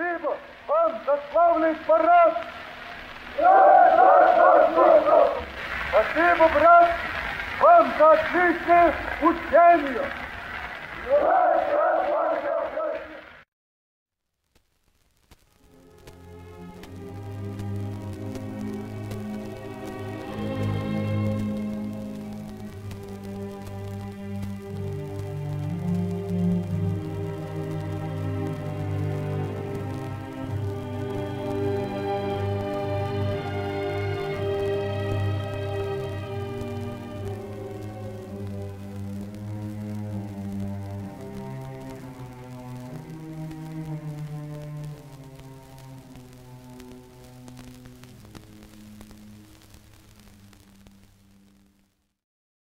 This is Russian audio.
Спасибо вам за славный парад! Спасибо, брат, вам за отличное учение!